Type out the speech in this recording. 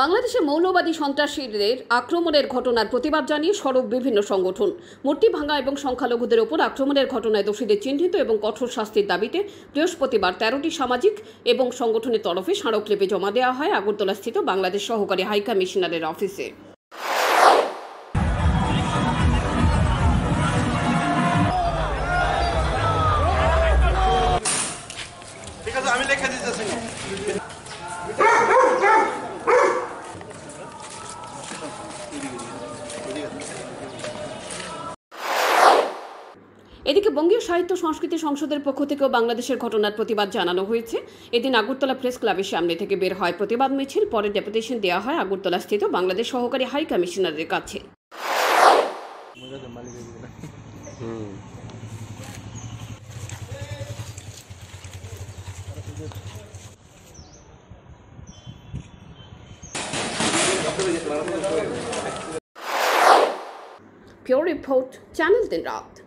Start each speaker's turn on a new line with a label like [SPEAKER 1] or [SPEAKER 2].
[SPEAKER 1] বাংলাদেশে মৌলবাদী সন্ত্রাসীদের আক্রমণের ঘটনার প্রতিবাদ জানিয়ে সড়ক বিভিন্ন সংগঠন মূর্তি ভাঙা এবং সংখ্যালঘুদের ওপর আক্রমণের ঘটনায় দোষীদের চিহ্নিত এবং কঠোর শাস্তির দাবিতে বৃহস্পতিবার তেরোটি সামাজিক এবং সংগঠনের তরফে স্মারকলিপি জমা দেওয়া হয় আগরতলাস্থিত বাংলাদেশ সহকারী হাইকমিশনারের অফিসে।
[SPEAKER 2] ঠিক আছে, আমি লিখে দিতেছি।
[SPEAKER 1] এদিকে বঙ্গীয় সাহিত্য সংস্কৃতি সংসদের পক্ষ থেকেও বাংলাদেশের ঘটনার প্রতিবাদ জানানো হয়েছে। এদিন আগরতলা প্রেস ক্লাবের সামনে থেকে বের হয় প্রতিবাদ মিছিল, পরে ডেপুটেশন দেওয়া হয় আগরতলা স্থিত বাংলাদেশ সহকারী হাই কমিশনারের কাছে। pure report channelden rad.